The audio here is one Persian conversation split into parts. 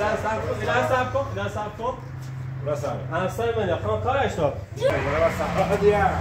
لا سابكم لا سابكم لا سابكم برسالة انا صاير من اخوان طالع اشرب واحد يا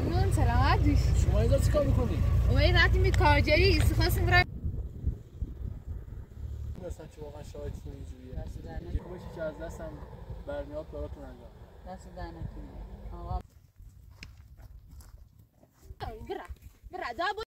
ممنون سلامت بیش شما اینجا چیکار می‌کنید؟ اومدی رفتیم به کارجری خواستیم برای مثلا که واقعا شاهدتون اینجوریه یه کمکی که از دستم برمیاد براتون انجام دست در نکنی آقا. برا برا.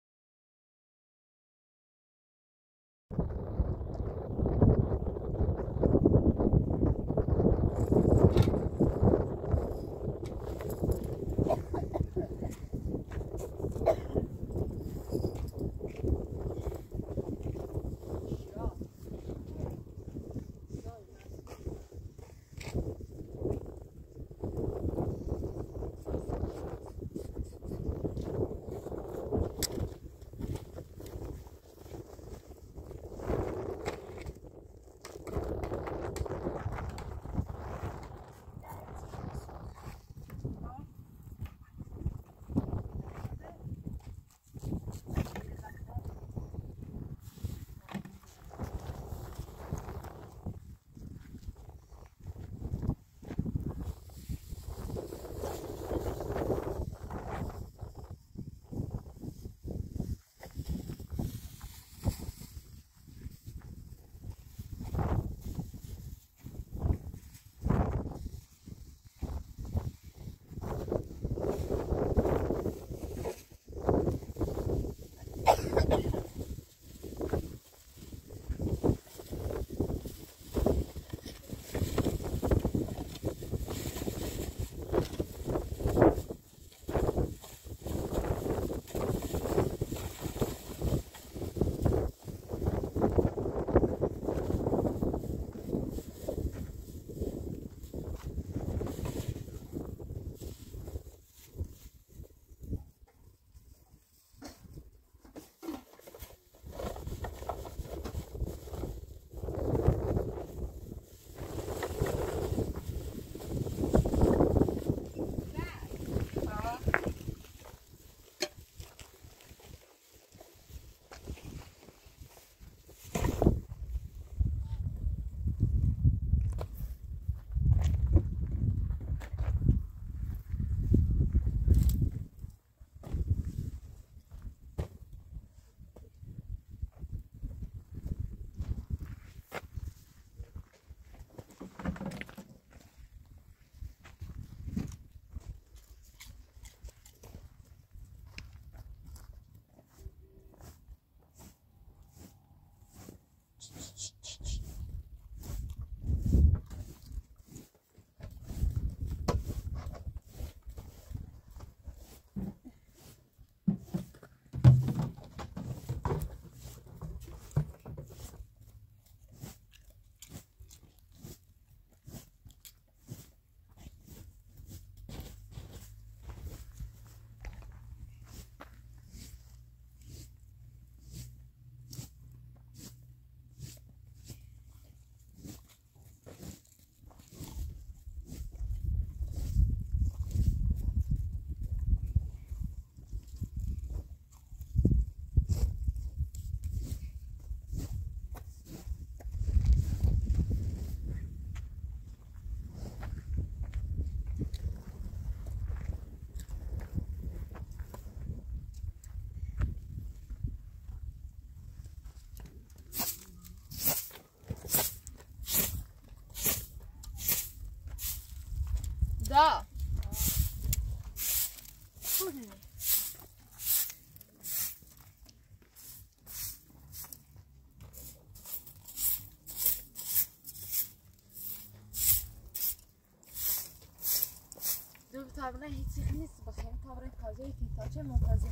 تقریبا هیچی نیست. بخیر تابره تازه که تاچه منتظر.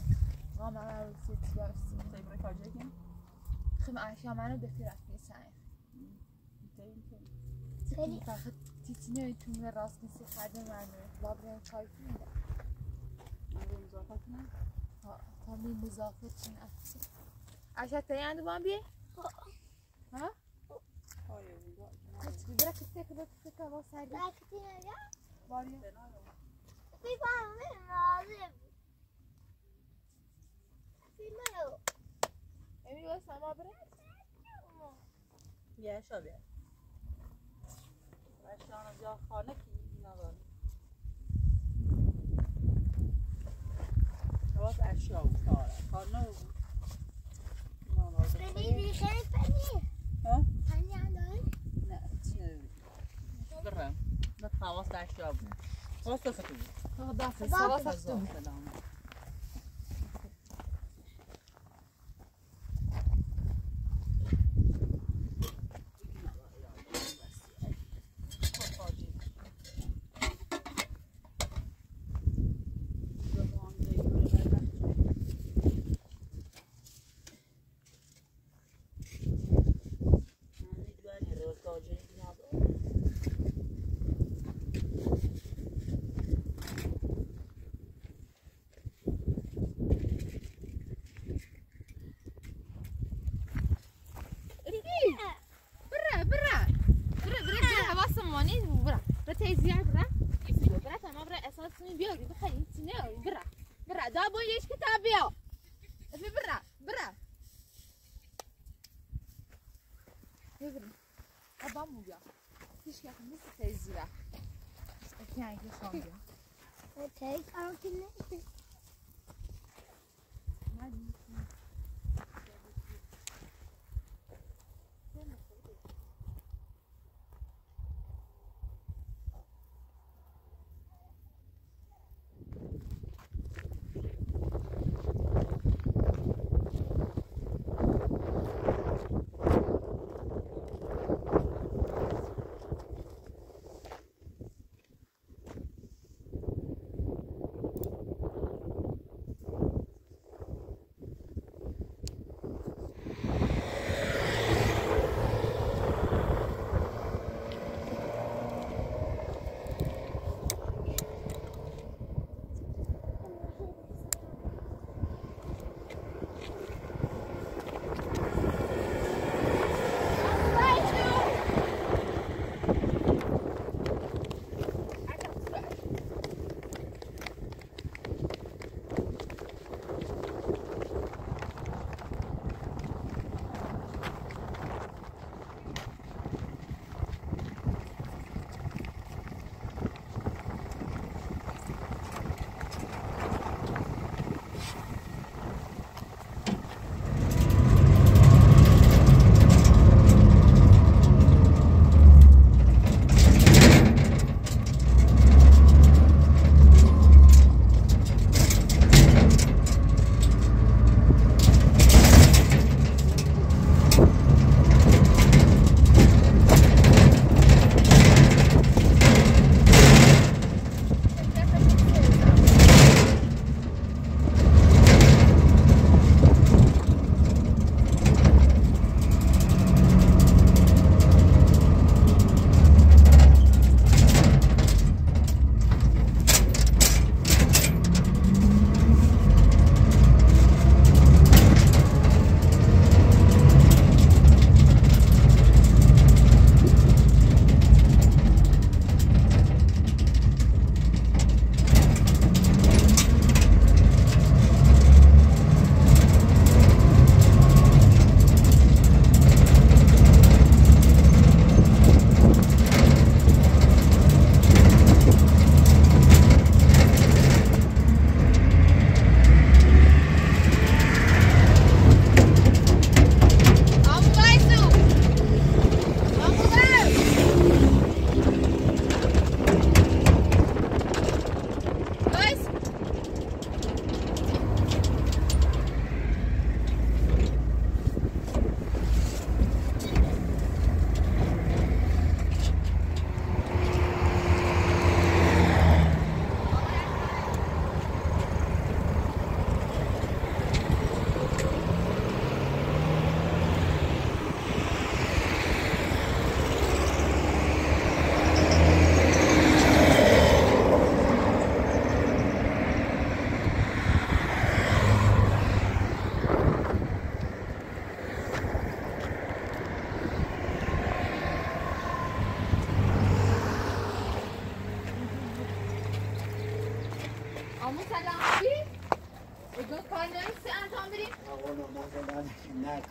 ما من رو سیت بارسیم تیبره کاجه کن خم عشا منو رفتی سعی خیلی فقط تیتینه تومه راست نیستی خرده من لابره چای میده. رو مضافه کنم تا می مضافت چین افسی عشا تایند بیه. ها؟ آره که که سما بره یه شبیه رشتان جا خانه کی داره باز اشیا و کاره خانه و اینا لازم ها؟ نه چی نداری برم نه خواست اشیا بود خواست خطو بود خدا سوا خدا سفتم سلام برا برا برا برا برا حواس مانی برا برا تیزیار برا برا تمام برا اساس می بیاری بخیلی تینه برا برا دا بو یش کتاب بیا افی برا برا برا ابامو بیا هیچ که نیست تیزیار افی هنگی خان بیا همون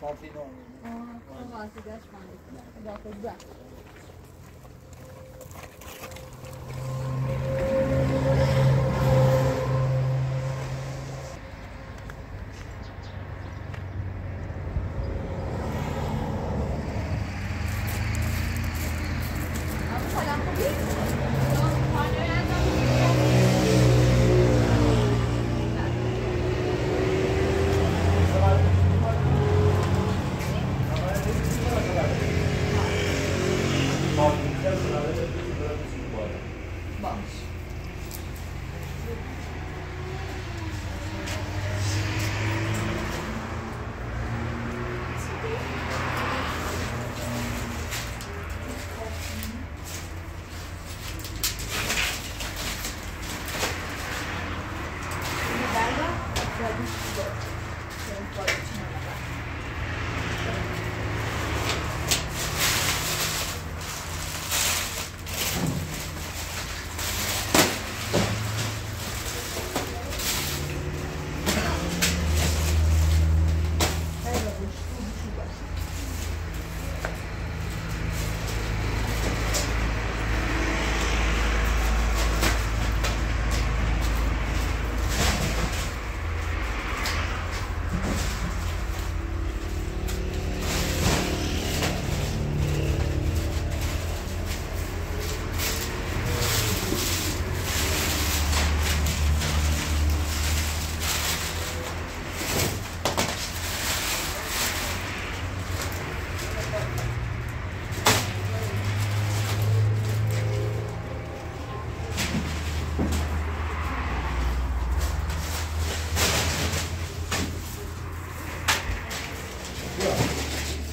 哦，我忘记了，我忘记了。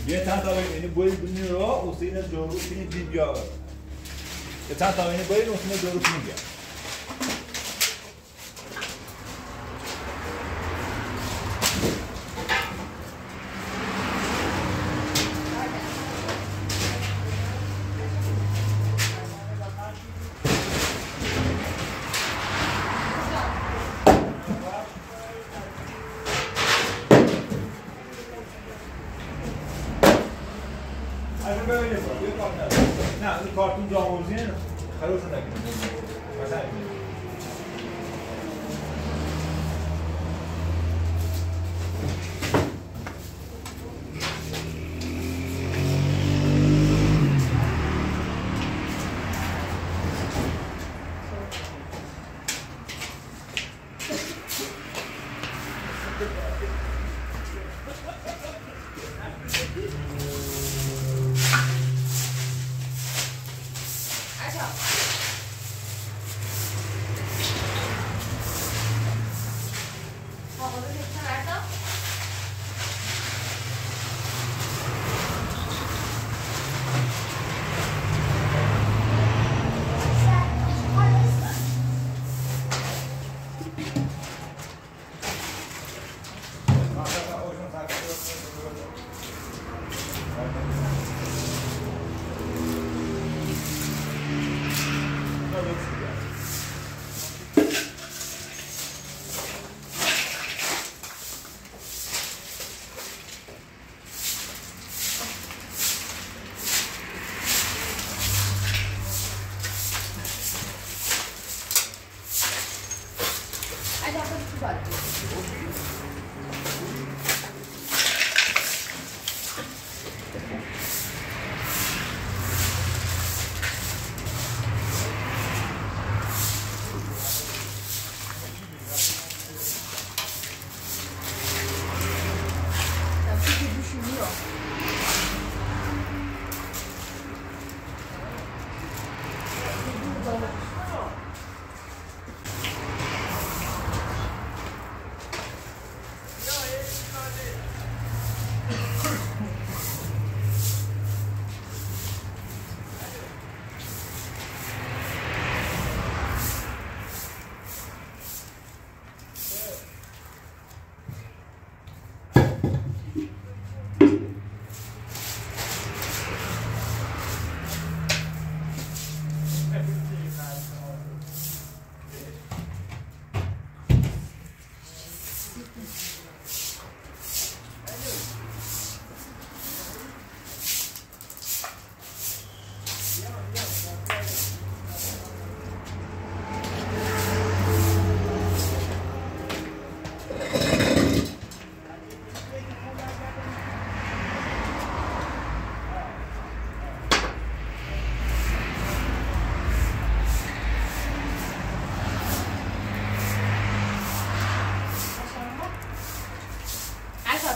یه چند تا ببینید بوی بینی رو کنید دید بیا یه چند تا اوسین جورو کنید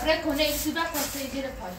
그래, 그네 수박 벌써 이제를 봐줘.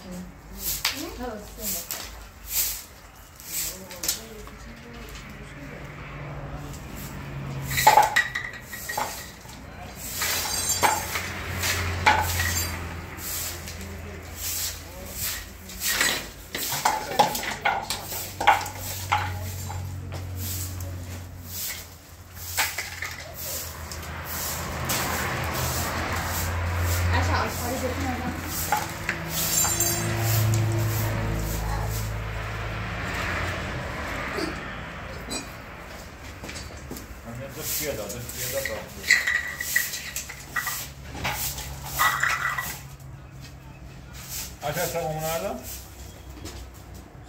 عشان سرقمون هذا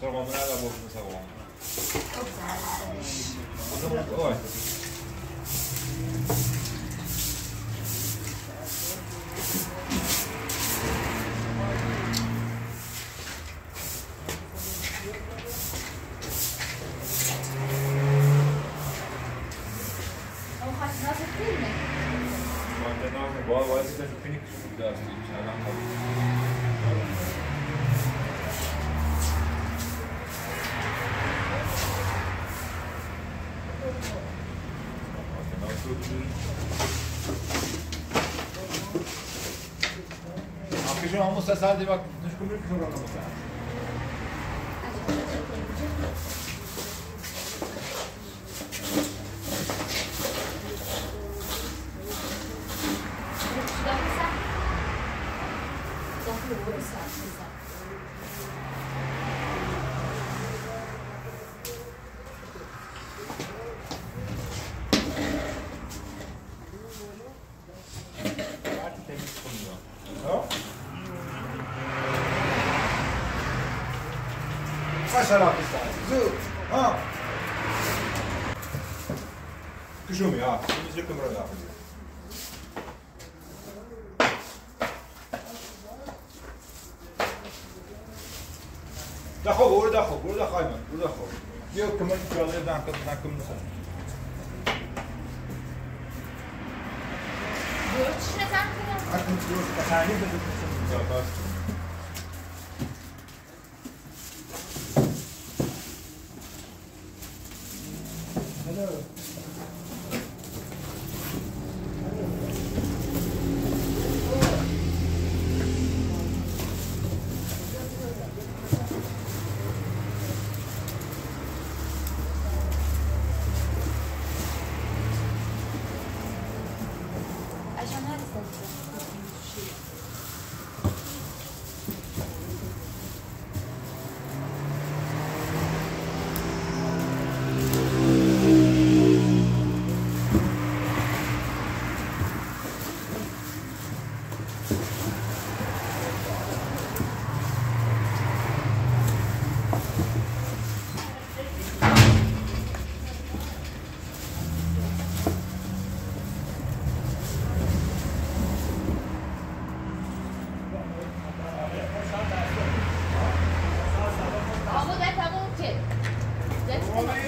سرقمون هذا ابو سرقمون sen de bak düşkünlük programı sen. دخو برو دخو برو دخو ایمان برو دخو بیا کمر جالب نکن نکن مثلا Görüşüne sen kıyam. نکن جوش کسانی بده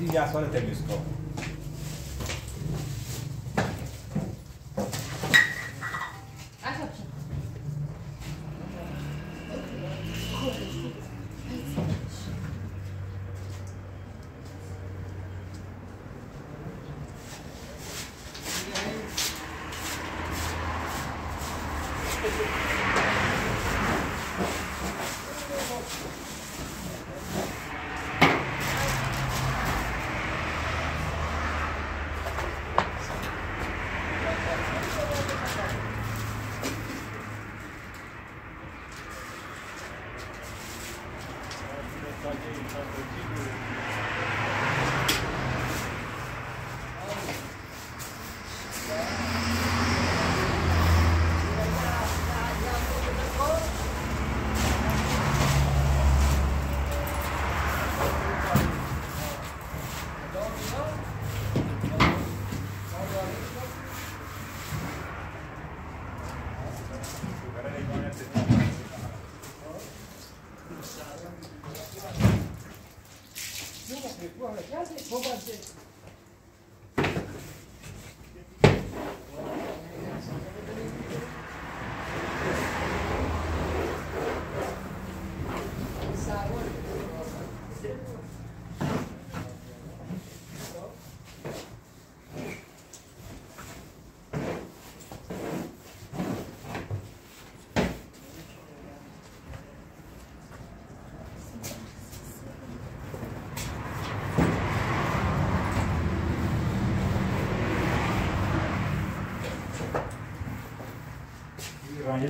اون رو آمده خیسش کن این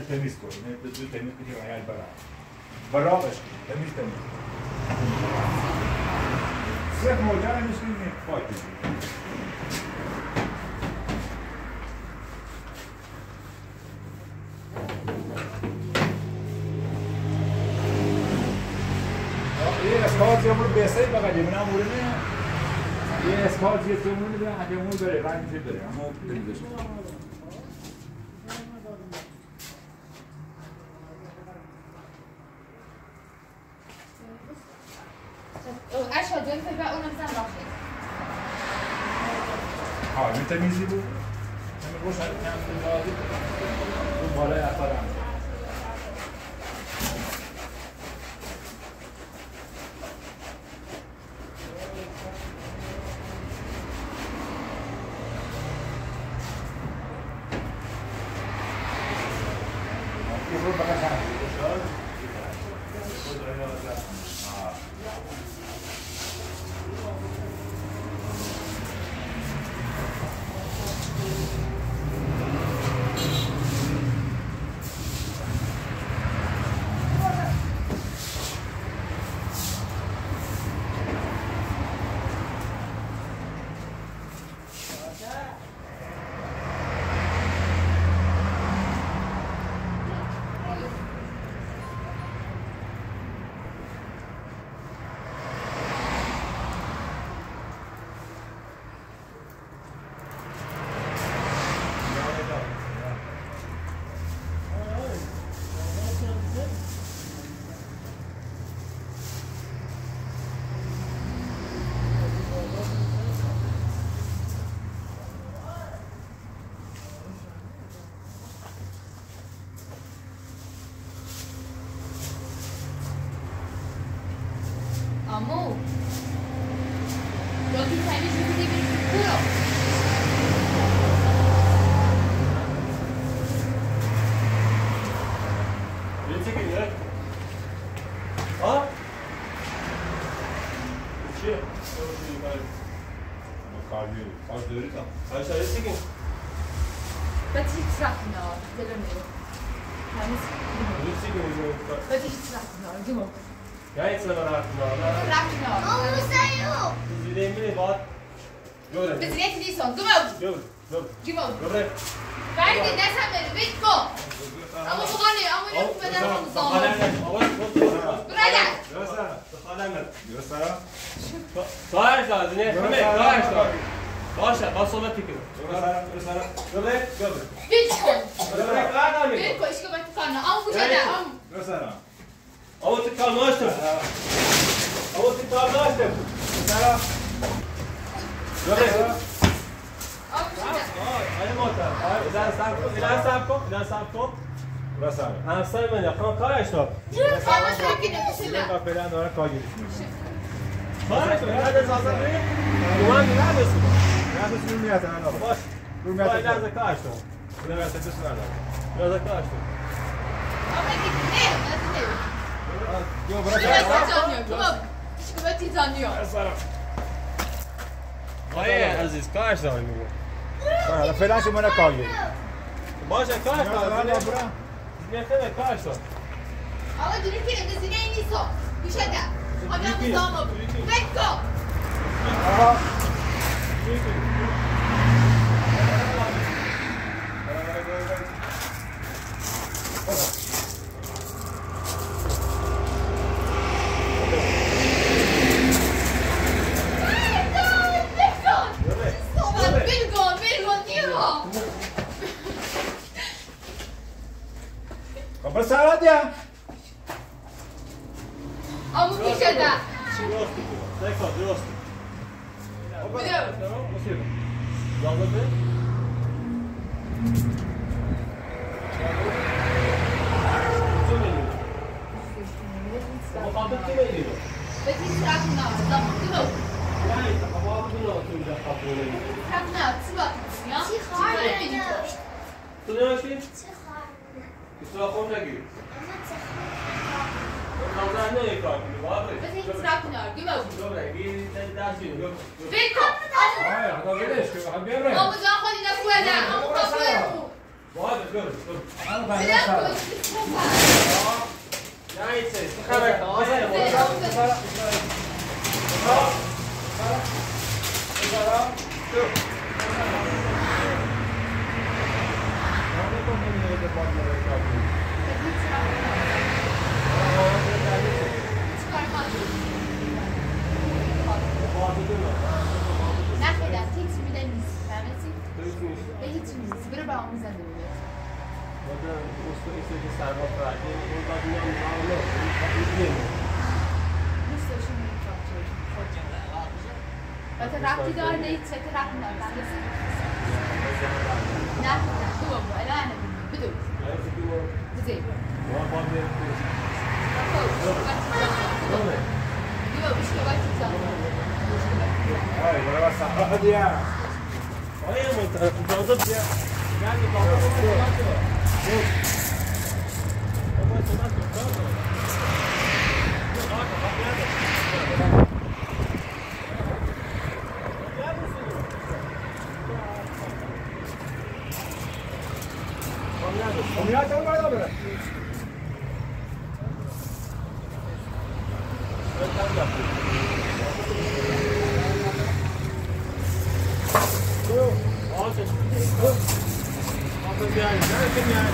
تمیز کن رنگل تمیز به کنی رنگل برم براقش تمیز تمیز صرف موجه میشکنی پاک یه اسکات یا برو بیسایی بقیدی منم برونه یه اسکات یه تومونی بره حجمون بره رنگ بره. اما تمیزش. فکر اونم زن راخته ها این تمیزی بود همین روش هر کم دادی اون بالای همسر من یخوان کارش من فعلا دارم کار گیریش کارش داد بعد از آزاد بریم دوان نرسیم نه بس رو میاد الان باش. رو میاد لحظه کارش داد رو میاد دوست ندارم لحظه کارش تيزانيو جمو ايش كمان تيزانيو آیه. عزیز کارش داد میگه فعلا شما نه کار گیری باشه کارش برا داد برا می‌خواد کارش داد امو دوري كده بزني نيسو بشدا امو نظامه Kusura bakma gibi. Nazar ne yapıyor? Abi. بگی ترک نه گیمو Dobra, bir ders yok. بکن Hayır, adam böyle istiyor. Hadi gel buraya. آمو جان خودی نکوه آمو کافه Hadi dur, dur. Al ben de بده sağ. کوچی Nachmittag kriegst du wieder nichts. Kriegst du nicht. Welche nichts? Bitte bei uns an dem Bakın usta istediği sarma fırati, burada bunların bağlı, izleyin. Usta şimdi çok çok. Bakın rahti dar değil, çatı rahti dar. Ben de sıkıntı. Nerede? Tamam, ala ana bilmiyorum. Bidur. Güzel. Muhabbet. Bakalım. Bakalım. بیا بشکه باید تو Hayır, buraya bak sen. Hadi ya. Hayır Kenya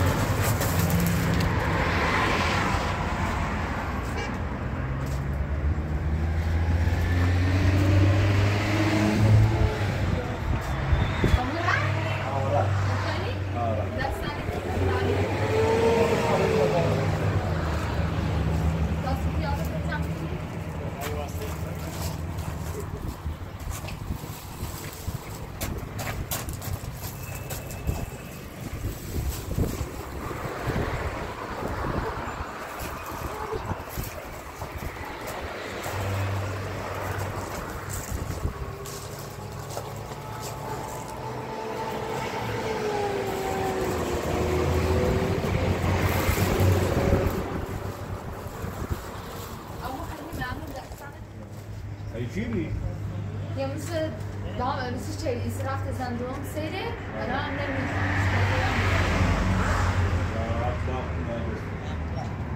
neredesin?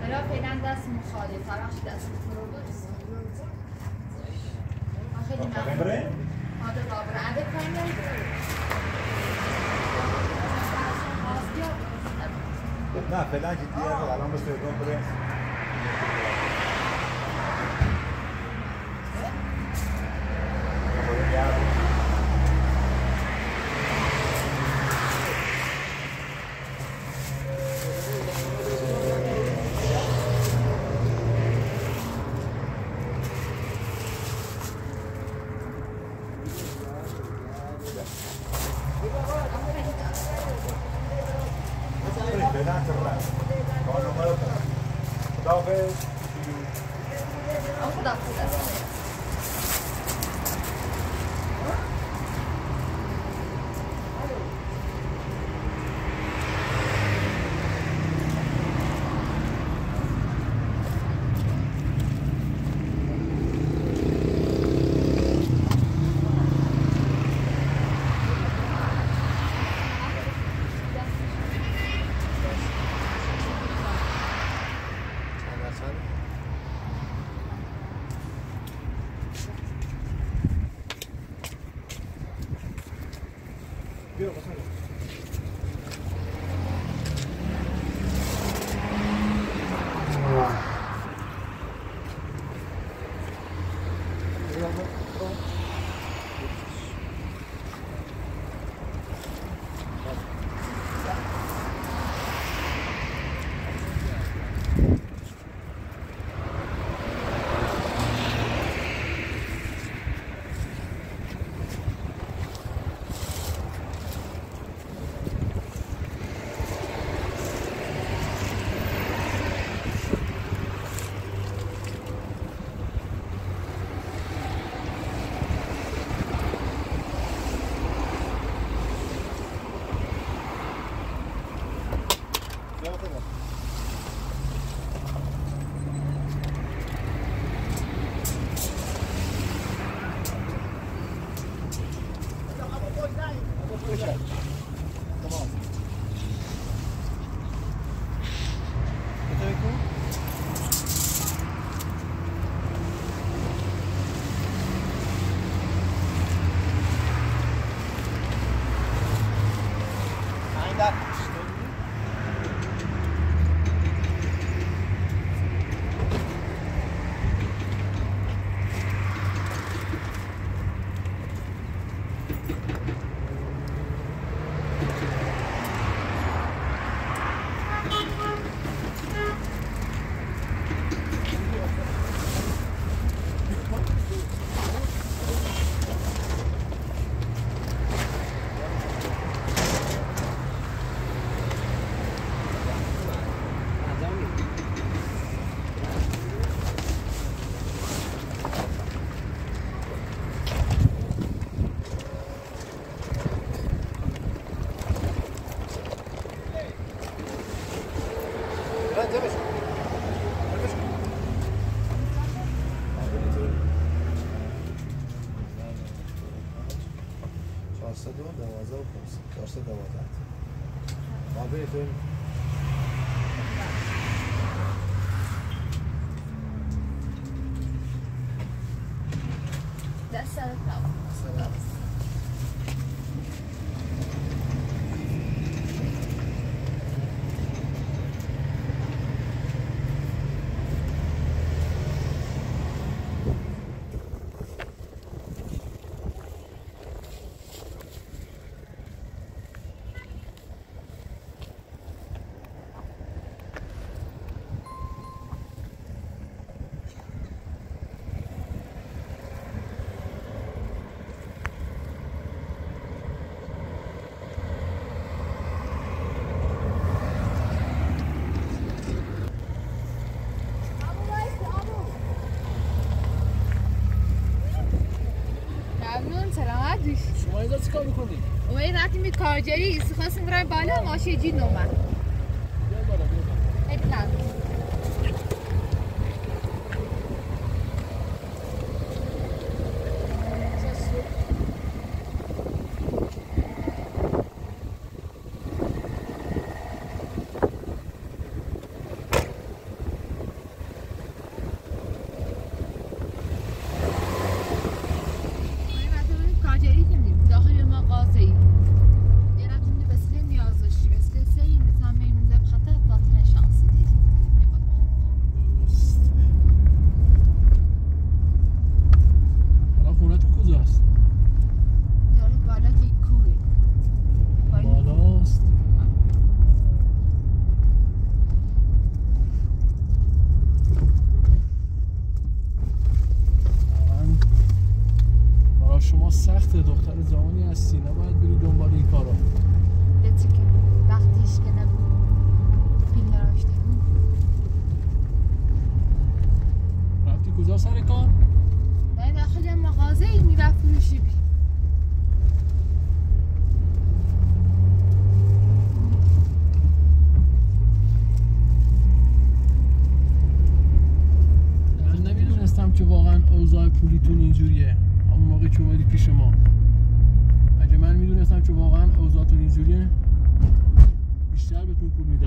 انا فعلا دست طرف دست خیلی ممنون ciddiye al. Adamı söylüyorum بعدش شما اینجا چیکار می‌کنید؟ اومدیم رفتیم به کارجری استخاص برای بالا ماشه جین اومد سر کار؟ نه داخل مغازه ای می‌رفت فروشی بی نمی‌دونستم که واقعا اوضاع پولیتون اینجوریه. اما موقع که اومدی پیش ما. اگه من می‌دونستم که واقعا اوضاعتون اینجوریه بیشتر بهتون پول میدم.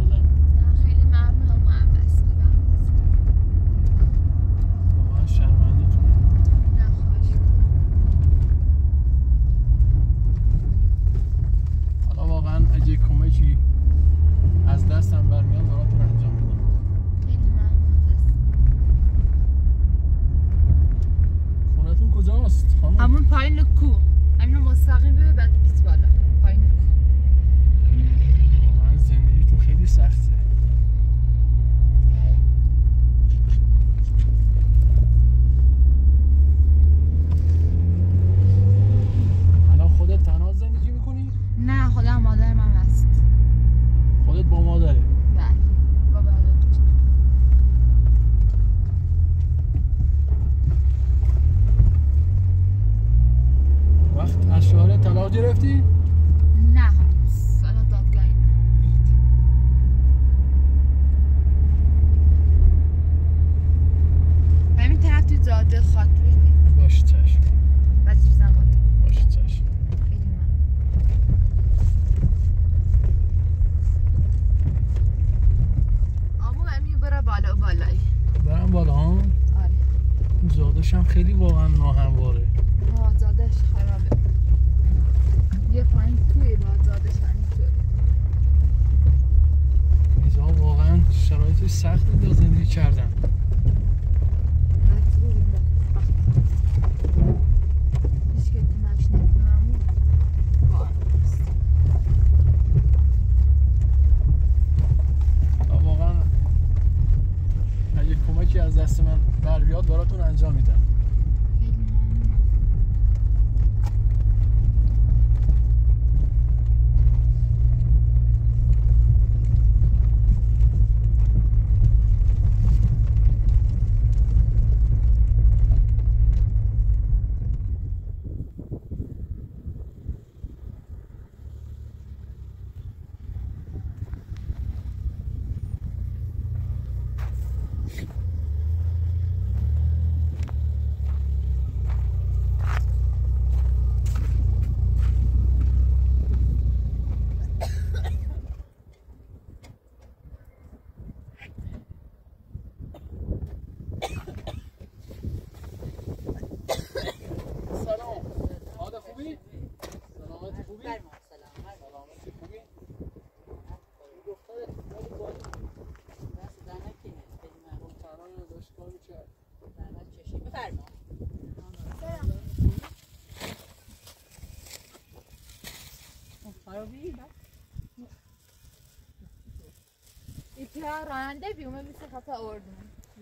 پیا راننده بیومه مثل خطا اردون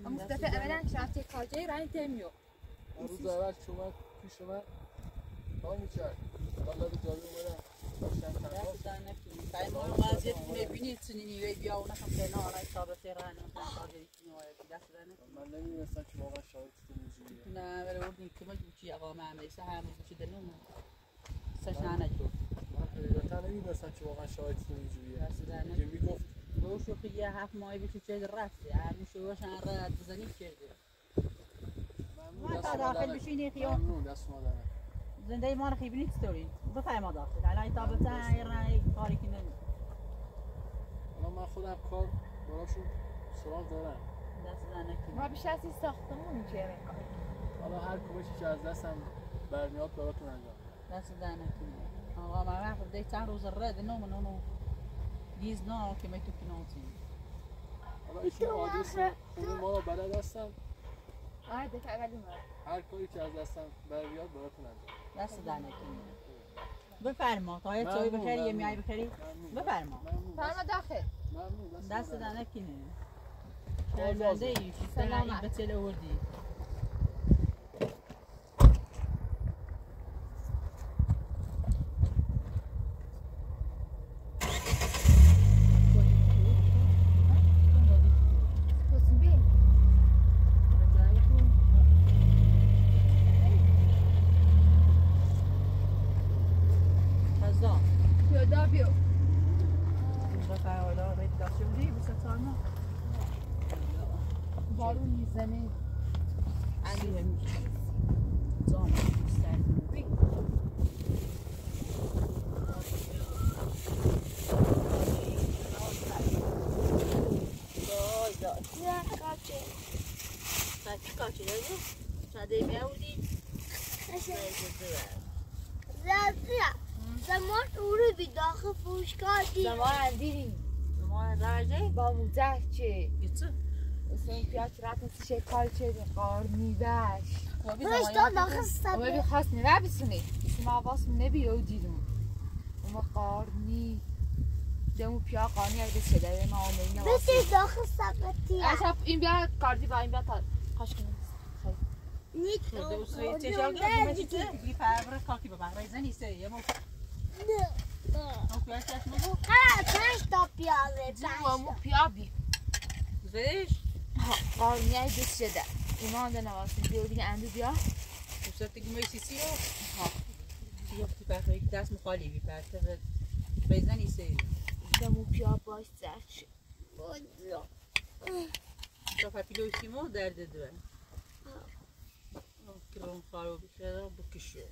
اما دفعه اولا که رفتی کاجه رانی تمیو روز اول که اومد پیش من کار می‌کرد والا به جایی اومدم وضعیت می‌بینی چنینی وی بیا اون هم حاضری دست در نکنه من نمی‌دونستم که واقعا شرایط تو نه ولی اردن کمک بچی اقامه همیشه همه بچی دنوم سش نه نجور من حقیقتا نمی‌دونستم که واقعا تو اینجوریه. که می‌گفت بوشو که یه هفت ماهی بچی چه رفتی همین شوش هر را بزنی کرده. ما تا داخل. بشینی خیام ممنون. دست مادرت. زنده ما رو خیبینی ستوری بفرما داخل. الان تابتا هر رای کاری که نمی حالا من خودم کار براشون سراغ دارم. دست نکنه ما بیش از این ساختمون چه می‌کنم حالا هر کمکی که از دستم برمیاد براتون انجام دست در نکنه آقا ما وقت دی چند روز رد نو من اونو دیز نو که می تو کنانتی حالا ایشون آدرس خونه ما رو بلد هستن اومد هر کاری که از دستم برمیاد براتون انجام دست نکنه بفرما. تا یه ممنون، بخری یه. میای بخری. بفرما. فرما داخل. دست آزاده. شرمنده ای سلامت. حسین راجع با موزه چه؟ گیتو اصلا پیاز رات نسی شکال چه؟ قارنی باش برش تا داخل اما سبه بی خواست نوه بسونی اسم آواز نبی او اما قارنی. دمو پیا قارنی اگه شده ما آمینه واسه بسی داخل سبه تیه اصلا این بیا کاردی با این بیا تا کنیم. نیت خورده و سوی چشم گرفت بچه چه بی فربر کاکی پنج تا پیازه پنج امو تا پیا بی زش قارنی های دست شده ده نواستی بیا دیگه اندو بیا دوست دیگه می سی سی رو ها یه بی فربر یک دست مخالی بی فربر رایزه نیسته دمو پیا باش زرچ تا پپیلو کیمو درد دوه کرون خارو بشه بکشه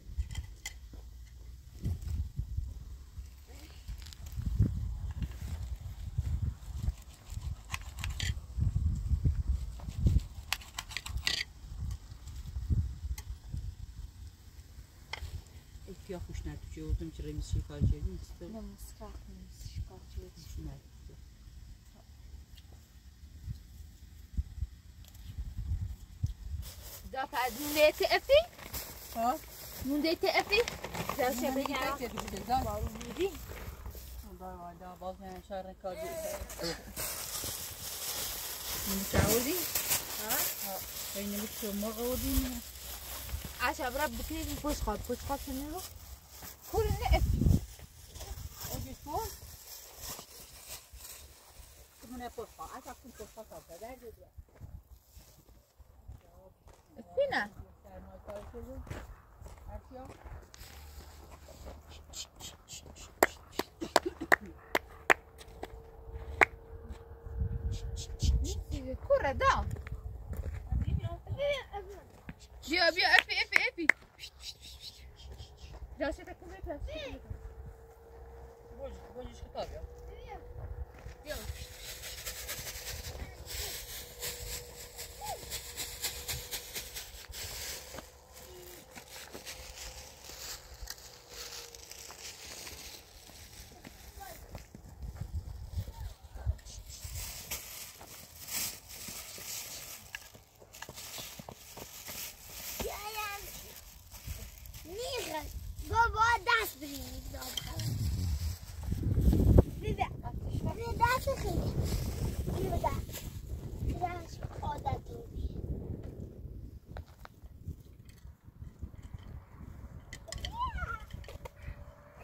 اشیا خوش نتوچه اوزم چه ریمیز شکار چیدیم نه مسکات مسکات خوش نتوچه دا بعد نونده تقفی ها نونده تقفی دا چه بگم که بیشتر دار بارو بودی دار وادا باز من شهر کار متعودی بین بیشتر مرغ ودیم عشان برا بكري بوش خاب بوش خاب شنو كل نقفي اجي فوق من فوق عشان كنت فوق بدل فينا كرة دا بيا بيا افي افي افي جالسة تكون That's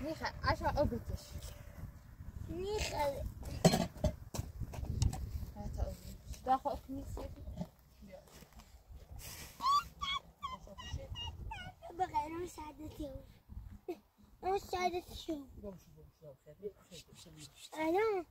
Nigga, als wel ook niet is. Nigga. Gaat ook ga Dag ook niet zitten. Ja. Maar dan het heel. Dan staat het. Dan show.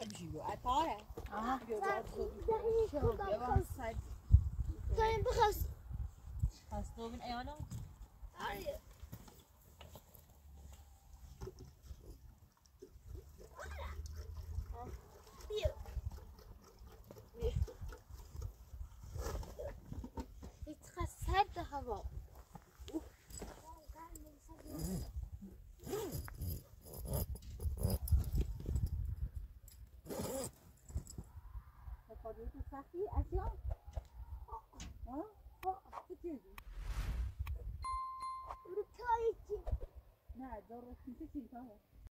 و بینی داخل بشیو اتاره داریم بخواست. بسته و بین ایانا يتخسر سختی اشیا ها چه چیزی؟ نه دار رو چیزی چیزی